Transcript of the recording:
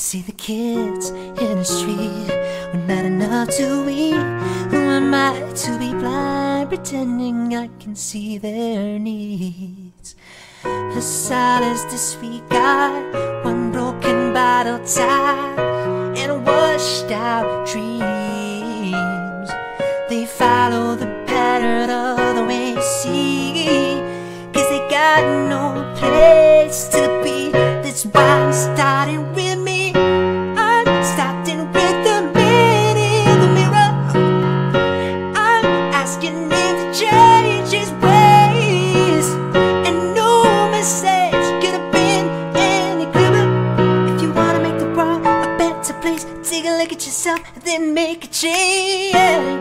See the kids in the street with not enough to eat. Who am I to be blind, pretending I can see their needs? The silence this week got one broken bottle top and washed out dreams. They follow the pattern of the way you see, cause they got no place to be. That's why I'm starting take a look at yourself then make a change.